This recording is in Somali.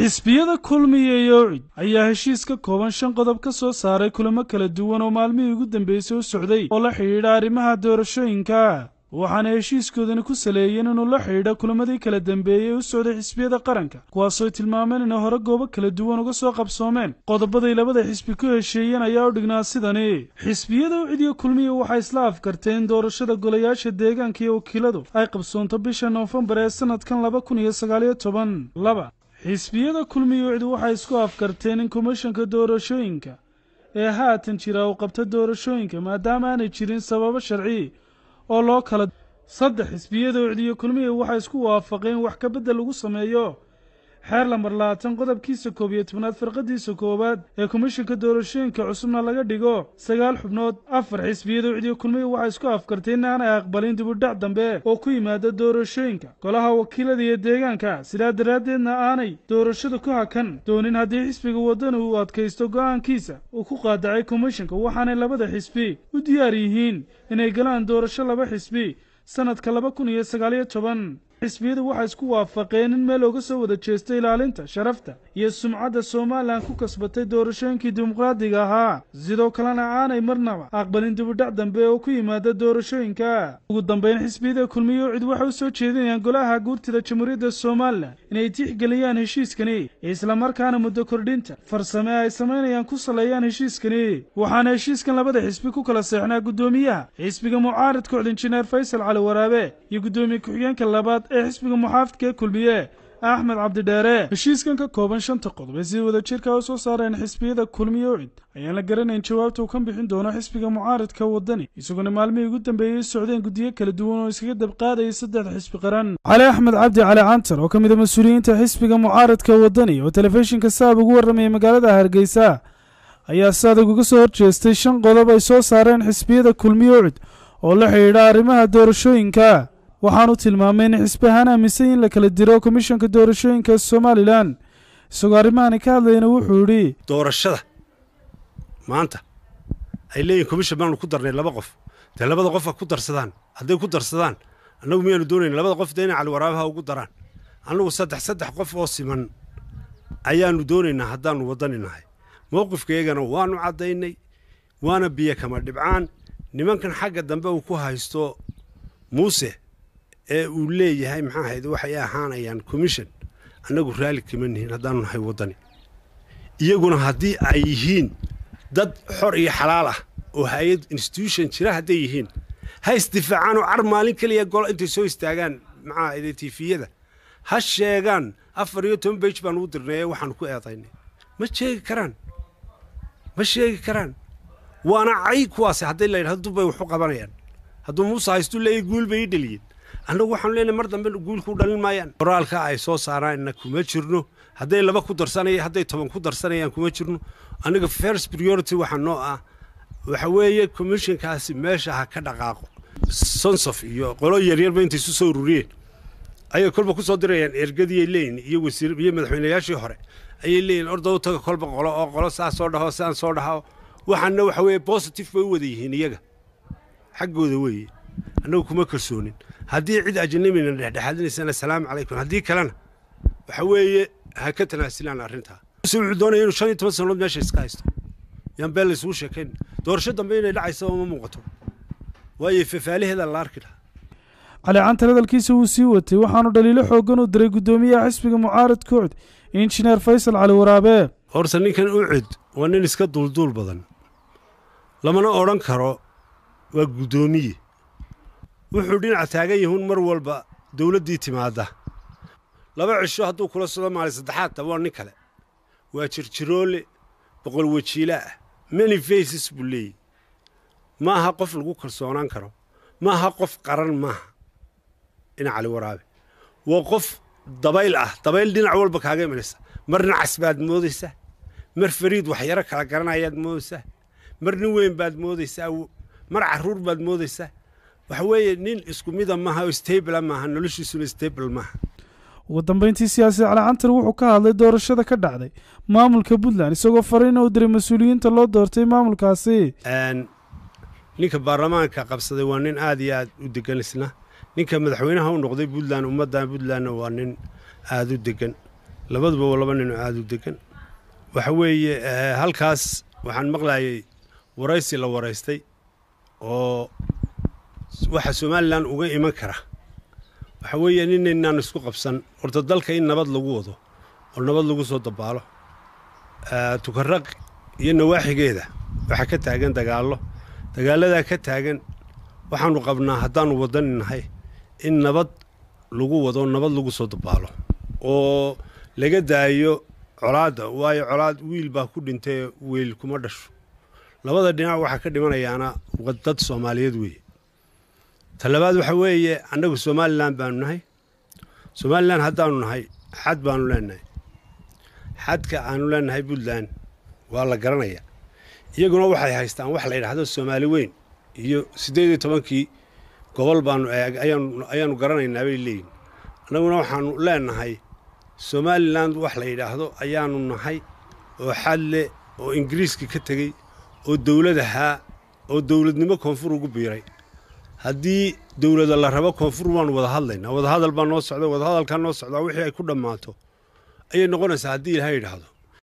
xisbiyada kulmiya iyo cid ayaa heshiis ka kooban shan qodob ka soo saaray kulamo kala duwan oo maalmihii ugu dambeysay u socday. Oo la xidhiidha arrimaha doorashooyinka. Waxaana heshiiskoodani ku saleeyeen inuu la xidhiidha kulamadii kala dambeeyey u socday xisbiyada qaranka kuwaasooy tilmaameen inay hore goobo kala duwan uga soo qabsoomeen. Qodobaday labada xisbi ku hesheeyeen ayaa u dhignaa sidani. Xisbiyada ucid iyo kulmiya waxay isla afkarteen doorashada golayaasha deegaanka iyo wakiiladu ay qabsoonto bisha noofembar ee sanadkan laba kun iyo sagaaliyo toban. Laba xisbiyada kulmiya ucid waxay isku afkarteen in komishanka doorashooyinka ee haatan jira uu qabto doorashooyinka maadaama aanay jirin sababo sharci oo loo kala saddex xisbiyada ucid iyo kulmiya waxay isku waafaqeen wax ka beddel lagu sameeyo xeer lambar labaatan qodobkiisa koob iyo tobnaad firqadiisa koowaad ee komishanka doorashooyinka cusubna laga dhigo sagaal xubnood afar xisbiyada ucid iyo kulmiya waxay isku afkarteen in aanay aqbalin dibudhac dambe oo ku yimaada doorashooyinka. Golaha wakiilada iyo deegaanka sidaa daraaddeedna aanay doorashada ku hakan doonin haddii xisbiga waddani uu adkaysto go'aankiisa uu ku qaadacay komishanka waxaanay labada xisbi u diyaar yihiin inay galaan doorasho laba xisbi sannadka laba kun iyo sagaaliyo toban xisbiyadu waxay isku waafaqeen in meel ooga soo wada jeesta ilaalinta sharafta iyo sumcadda somalilan ku kasbatay doorashooyinkii dimuqraadiga ahaa. Sidoo kalena aanay marnaba aqbalin dibudhac dambe oo ku yimaada doorashooyinka. Ugu dambayn xisbiyada kulmiye ucid waxay u soo jeedinayaan golaha guurtida jamhuuriyadda somalilan inay tixgeliyaan heshiiskani islamarkaana muddo kordhinta farsame ay samaynayaan ku saleeyaan heshiiskani. Waxaana heshiiskan labada xisbi ku kala seexnaa guddoomiyaha xisbiga mucaaridka ucd injineer faysal cali waraabe iyo guddoomiye ku-xigeenka labaad ee xisbiga muxaafidka kulmiye axmed cabdidheere heshiiskan ka kooban shanta qodob ee sida wada jirka u soo saareen xisbiyada kulmiye ucid ayaan la garanayn jawaabta uu ka bixin doono xisbiga mucaaridka waddani. Isagoona maalmihii ugu dambeeyey socdeen guddiyo kala duwan oo iskaga dabqaadayay saddexda xisbi qaran. Cali axmed cabdi cali cantar oo ka mid a mas'uuliyiinta xisbiga mucaaridka waddani oo telefishinka saab ugu warramayay magaalada hargeysa ayaa si adag uga soo horjeestay shan qodob ay soo saareen xisbiyada kulmiye ucid oo la xidhiidha arrimaha doorashooyinka waxaanu tilmaamay in xisbi ahaan aaminsan in la kala diro komishanka doorashooyinka somalilan. Isagoo arrimahani ka hadlayna wuxuu yidhi doorashada? Maanta? Ay leeyihiin komishan baanu ku darnay laba qof. Dee labada qof ku darsadaan? Hadday ku darsadaan? Annagu miyaanu doonayn labada qof dee inay caliwaraabaha ugu daraan? Annagu saddex saddex qof oo siman ayaannu doonaynaa haddaannu waddani nahay. Mowqifkaygana waannu caddaynay waana biyo kama dhibcaan. Nimankan xagga dambe uu ku haysto muuse ee uu leeyahay maxaa ahayd waxay ahaanayaan commission. Annagu raalli kama nihin haddaanu nahay waddani. Iyaguna haddii ay yihiin dad xor iyo xalaal ah oo hay'ad institution jira hadday yihiin ha isdifaacaan oo car maalin keliya gol intay soo istaagaan maxaa ahayd tifiyada ha sheegaan afar iyo toban bage baan ugu dirnay ee waxaanu ku eedaynay. Ma sheegi karaan. Ma sheegi karaan. Waana cay kuwaasi hadday la yidhahdo dubbay waxu qabanayaan. Hadduu muuse haystuu leeyahy guul bay ii dhaliyeen annagu waxaanu leenahay mar dambe guul ku dhalin maayaan. Qoraalka ay soo saaraanna kuma jirno. Hadday laba ku darsanaya hadday toban ku darsanayaan kuma jirno. Annaga first priority waxaa noo ah waxa weeye commissionkaasi meesha ha ka dhaqaaqo. Sonsof iyo qolo yaryarba intay isu soo ururiyeen. Ayay kolba ku soo dirayaan ergadiyay leeyihiin iyo wasiir iyo madaxweynayaashii hore. Ayay leeyihiin orda u taga kolba qolo oo qolo saa soo dhaho saan soo dhaho. Waxaana waxa weeye positive bay u wada yihiin iyaga. Xaggooda weeye annagu kuma kalsoonin haddii cid ajnabina dhexdhexaadinaysana salaamu calaykum. Haddii kalena waxa weeye ha ka tanaasilaan arrintaa wuxuu doonaya inuu shan iyo toban sannadood meesha iska haysto. Yaan been laysugu sheekayn. Doorasho dambe inay dhacaysa ma muuqato. Waayo fafaalaheeda la arki lahaa. Cali cantar hadalkiisa wuu sii watay. Waxaanu dhaliilo xooggan u diray guddoomiyaha xisbiga mucaaridka ucid injineer faysal cali waraabe. Horta ninkan ucid waa nin iska duulduul badan. Lamana odhan karo waa guddoomiye wuxuu dhinaca taagan yahuun mar walba dowladdii timaadda. Laba cisho hadduu kula socdo maalin saddexaadta waa nin kale. Waa jirjiroole boqol wajiila ah many faces buu leeyahy ma aha qof lagu kalsoonaan karo. Ma aha qof qaran maaha dhinac cali waraabe. Waa qof dabayl ah dabayl dhinac walba kaaga imanaysa. Mar nacas baad moodaysaa mar fariid waxyaro kala garanayaad moodaysaa mar nin weyn baad moodaysaa mar carruur baad moodaysaa waxa weeye nin isku mida maaha oo stabla maaha noloshiisuna stable maaha. Ugu dambayntii siyaasi cali cantar wuxuu ka hadlay doorashada ka dhacday maamulka puntland isagoo fariina u diray mas'uuliyiinta loo doortay maamulkaasi. Ninka baarlamaanka qabsaday waa nin aad iyo aad u degan isna. Ninka madaxweynaha u noqday puntland ummaddan puntlandna waa nin aada u degan labaduba waa laba nin oo aada u degan waxa weeye halkaas waxaan maqlayay waraysi la waraystay oo waxa somalilan uga iman kara. Waxa weeye ninaynaan isku qabsan horta dalka in nabad lagu wado oo nabad lagu soo dabaalo tukaraq iyo nawaaxigeeda waxaa ka taagan dagaallo. Dagaaladaa ka taagan waxaanu qabnaa haddaanu wadani nahay in nabad lagu wado nabad lagu soo dabaalo oo laga daayo colaadda waayo colaad wiil baa ku dhintay wiil kuma dhasho. Labada dhinac waxaa ka dhimanayaana dad soomaaliyeed weeye talabaad waxa weeye annagu somalilan baanu nahay. Somalilan haddaanu nahay xad baanu leenahay. Xadka aanu leenahay puntland waa la garanayaa iyaguna waxay haystaan wax la yidhaahdo soomaali weyn iyo siddeed iyo tobankii gobol baanu ayaanu garanaynaa bay leeyihiin annaguna waxaanu leenahay somalilan wax la yidhaahdo ayaanu nahay oo xad leh oo ingiriiska ka tegey oo dowlad ahaa oo dowladnimo koonfur ugu biiray haddii dowladda la rabo koonfur waanu wada hadlaynaa wadahadal baa noo socda wadahadalkaa noo socdaa wixii ay ku dhammaato. Ayay noqonaysaa haddii ilaha yidhaahdo